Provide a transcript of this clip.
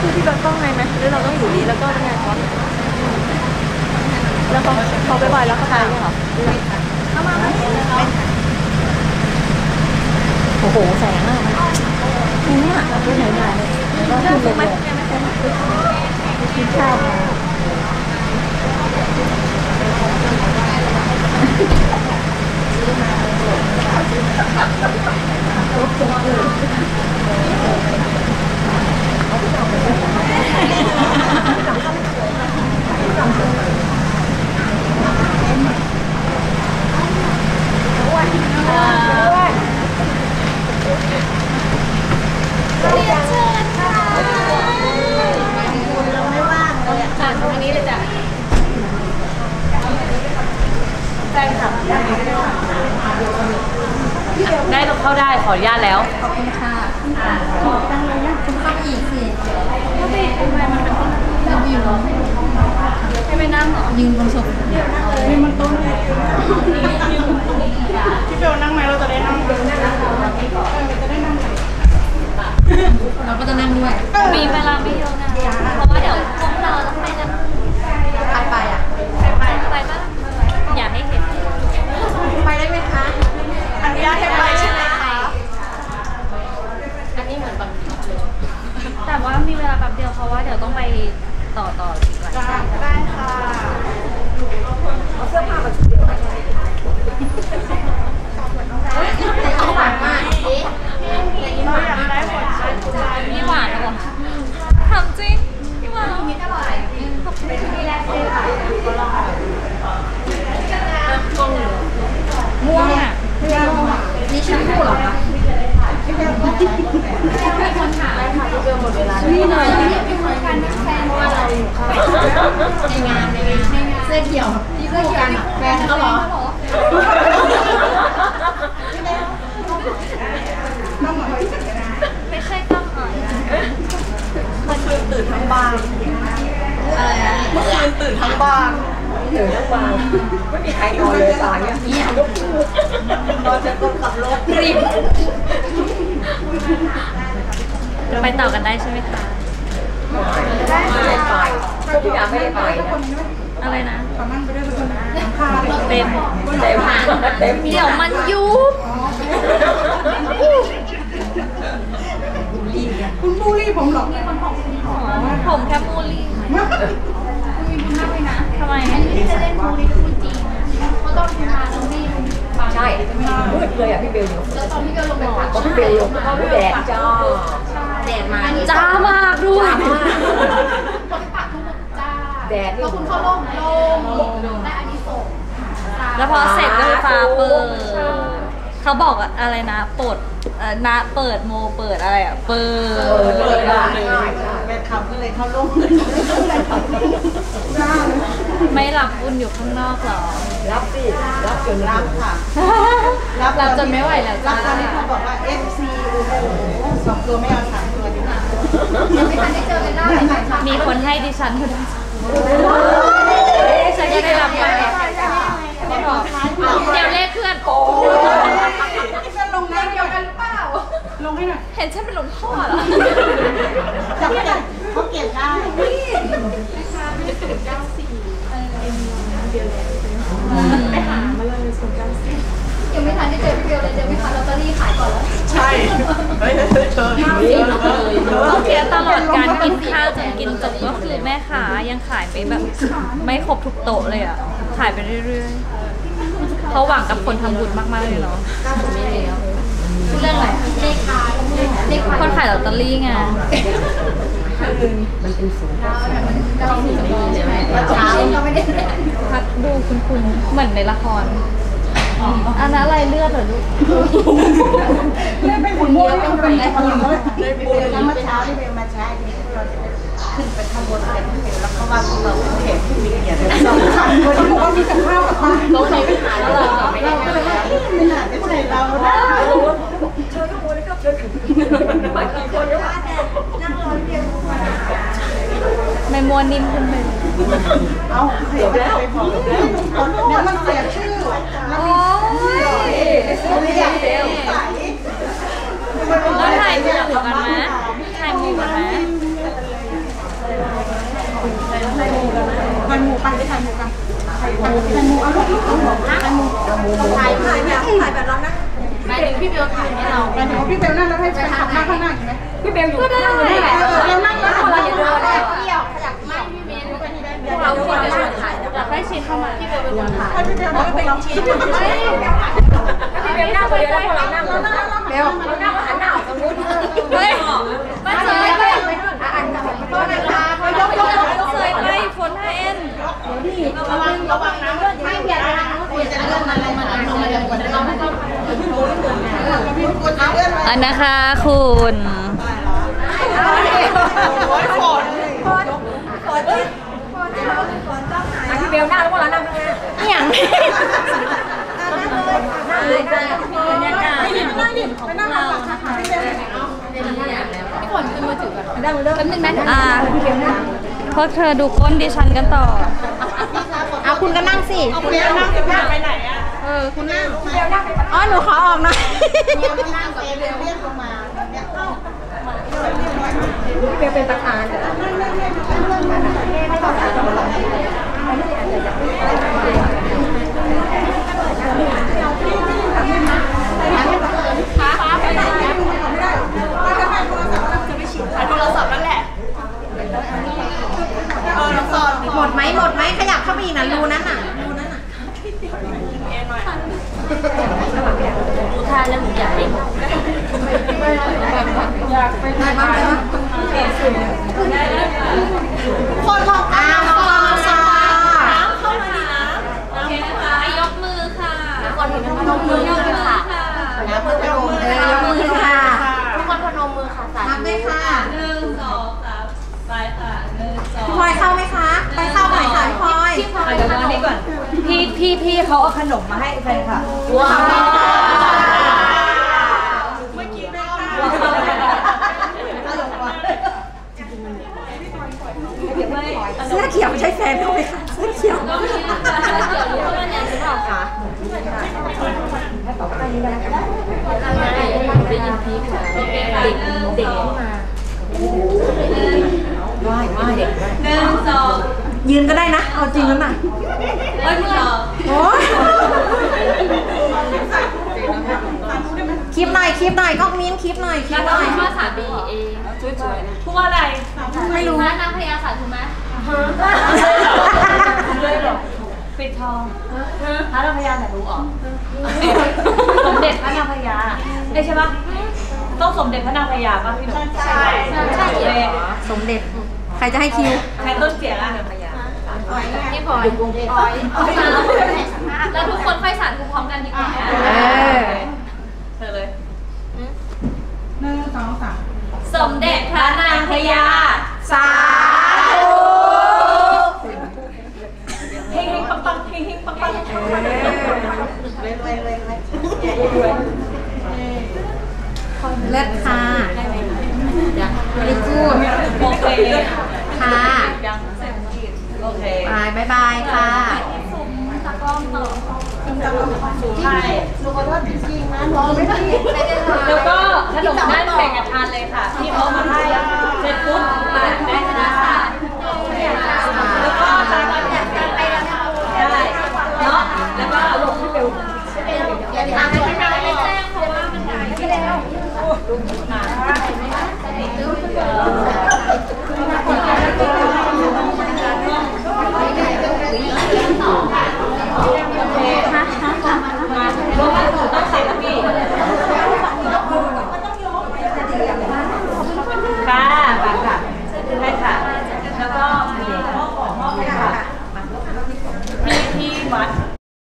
คือที่เราต้องไงไหมหรือเราต้องอยู่นี้แล้วก็ยังไงก่อนแล้วเขาเขาไปบ่อยแล้วเขาไปเนี่ยเหรอโอ้โหแสงอะมันเนี่ยไปไหนไหนก็คือเลยกินข้าวมา ได้ต้องเข้าได้ขออนุญาตแล้ว ขอบคุณค่ะ ยืนให้ไปนั่งยืนบนศพเดียวนั่งเลยมันต้นเลย พี่เบลนั่งไหมเราจะได้นั่ง เราก็จะนั่งด้วย มีเวลาไม่เยอะนะเพราะว่าเดี๋ยวพวกเราต้องไปกัน ใครไปอะ ไปไปไปบ้างอยากให้เห็น ไปได้ไหมคะ อนุญาตให้ไปใช่ไหมคะ อันนี้เหมือนบางทีเลยแต่ว่ามีเวลาแป๊บเดียวเพราะว่าเดี๋ยวต้องไปต่อต่ออีกหลายที่ ได้ค่ะ เอาหวานมากเอ๊ะ เราอยากได้ผลไม้ทุกร้าน พี่หวานเหรอทำจริงพี่หวาน มิตรอร่อยขอบคุณที่แรกเลยค่ะ ม่วงอะ นี่แชมพูเหรอคะนี่หน่อยพี่คุยกันเป็นแฟนเพราะว่าเราอยู่ข้างในงานในงานในงานเสื้อเขียวที่คู่กันอะแฟนเขาเหรอ ไม่ใช่ต้องอ่อน เมื่อคืนตื่นทั้งบาง อะไรนะ เมื่อ คืนตื่นทั้งบางตื่นทั้งบางไม่มีใครนอนเลยตายเนี่ยนอนจะคนขับรถรีบไปต่อกันได้ใช่ไหมคะได้ไม่ได้ไปพี่ยาไม่ได้ไปนะอะไรนะเต็มเต็มเต็มเดี๋ยวมันยุบคุณบูลลี่ผมเหรอผมแค่มูลี่ ทำไมจะเล่นบูรีคุณจีนเขาต้องทำงานแล้วไม่บางใช่มืดเลยอะพี่เบลเดี๋ยวแล้วตอนที่เราลงไปพักพอพี่เบลลงก็แดดจ้าแดดมาจ้ามากด้วยคนปักทุกคนจ้าแดดพอคุณเข้าร่มลมและอันนี้ส่งแล้วพอเสร็จก็คือฟ้าเปิดเขาบอกอะอะไรนะปลดเอ่อนะเปิดโมเปิดอะไรอะเปิดเปิดได้ใช่แฟนคลับก็เลยเข้าร่มเลย ไม่รับอุ่นอยู่ข้างนอกเหรอ รับสิ รับจนรัรับบค่ะรับจนไม่ไหวแล้วรัจ้าบตอนนี้เขาบอกว่า FC โอ้โหสองตัวไม่เอาสามตัวดีกว่ายังไม่ทันได้เจอกันได้เลยค่ะมีคนให้ดิฉันด้วยฉันจะได้รับไหมไม่บอกเดี๋ยวเลขเคลื่อนโอ้จะลงเลได้ขเดียวกันหรือเปล่า ลงให้หน่อย เห็นฉันเป็นหลวงพ่อเหรอจับจับเขาเก็บได้ ยังไม่ทันได้เจอพี่เบลเลยเจอพี่พันลอตเตอรี่ขายก่อนแล้ว ใช่เฮ้ยเธอเธอ โอเคตลอดการกิ นข้าวจนกินจบก็คือแม่ค้ายังขายไปแบบ ไม่ครบทุกโต๊ะเลยอะ ขายไปเรื่อยๆเขาหวังกับคนทำบุญมากๆเลยเนาะเรื่องอะไรเลขคาเลขคาคนขายลอตเตอรี่ไงเราถึงใช่ไหมเช้าเราไม่ได้เล่นพัดดูคุณคุณเหมือนในละครอันนั้นอะไรเลือดเหรอลูกไม่เป็นคนมั่วไม่เป็นคนเลยเบลแล้วเมื่อเช้าที่เบลมาใช้เนี่ยเราจะ ขึ้นไปข้างบนกันที่เบลแล้วเขาว่าเราเห็นที่มีเกียรติสำคัญคนที่บอกว่ามีกับข้าวกับปลาลงในปัญหาแล้วเรอเราก็เลยว่าเอ๊ะไม่น่าจะใช่เรานะเชิญทุกคนเลยครับเชิญมากี่คนก็มาไม่มัวนนิ่มขึ้นไปเลยเอาเสียแล้วเนี่ยมันเสียชื่อโอ้ยไม่อยากเบลใสแล้วถ่ายหมู่กันไหมถ่ายหมู่กันไหม หมูปันไปถ่ายหมูกันถ่ายหมูถ่มูเอาลูกของหมูนะถ่ายหมูถ่ายถ่ายเนี่ยถ่ายแบบเรานะหมายถึงพี่เบลถ่ายให้เราหมายถึงพี่เบลนั่งแล้วให้ถ่ายหน้าข้างหน้าใช่ไหมพี่เบลอยู่ข้างหน้าเลยเรานั่งแล้ว อนมาอันนะคะคุณโอ้ยฝนพี่เบลนั่งแล้วพวกเรานั่งข้างหน้าอย่างบรรยากาศไปนั่งหลังค่ะพี่เบลพี่ฝนขึ้นมือถือก่อนนั่งเริ่มแป๊บนึงนะอ่าพวกเธอดูก้นดิฉันกันต่อ เอาคุณก็นั่งสิเบลนั่งจะนั่งไปไหนอะเออคุณนั่งอ๋อหนูขอออกหน่อยนั่งกับเบลเรียกลงมาเนี่ยเข้าพี่เบลเป็นประธานหมดไหมหมดไหมขยับเข้าไปอีกนะรูนั้นน่ะรูนั้นน่ะดูท่าแล้วหนูอยากเล่น ได้บ้างไหมคนมองอ้าวคนมองค่ะโอเคนะคะยกมือค่ะคนเห็นพนมมือยกมือค่ะนะเพื่อนไปลงเออยกมือค่ะทุกคนพนมมือค่ะสาธุด้วยค่ะหนึ่งสองสามไปค่ะหนึ่งสองพี่พลอยเข้าไหมคะไปเข้าหน่อยค่ะพี่พลอยเดี๋ยวรอนี้ก่อนพี่พี่พี่เขาเอาขนมมาให้แฟนคลับว้าว เมื่อกี้ได้ค่ะตลกว่ะ เสื้อเขียวใช้แฟนเข้าไหมคะเสื้อเขียวก็มีนะคะเดี๋ยวรู้ว่ามันยังหรือเปล่าคะได้ยินพี่ค่ะเด็กเด็กมาว่ายว่ายเด็กหนึ่งสองยืนก็ได้นะ เอาจริงแล้วน่ะเฮ้ยมึงเหรอโอ้ยคลิปหน่อยคลิปหน่อยกล้องมิ้นคลิปหน่อยคลิแล้วปหก็น่อยภาษาบีเองสวยๆพูดว่าอะไรไม่รู้นะนางพญาสาธุไหม เลยหรอปิดทองพระนางพญาแต่รู้ออกสมเด็จพระนางพญาเอ้ยใช่ปะต้องสมเด็จพระนางพญาป่ะพี่หนุ่มใช่ใช่เลยสมเด็จ ใครจะให้คิว ใครต้นเสียงอะนางพญาพี่พลอยพลอยแล้วทุกคนค่อยสาธุพร้อมกันดีกว่าเออเธอเลยหนึ่งสองสามสมเด็จพระนางพญาสาธุ ค่ะโอเคบายบายบายค่ะตะกร้องต่อตะกร้องใช่หนูขอโทษจริงๆนะนูไม่ได้ไม่ได้แล้วก็ขนมนั่นแบ่งกันทานเลยค่ะที่เขามาให้เสร็จปุ๊บมาแม่คณะศาส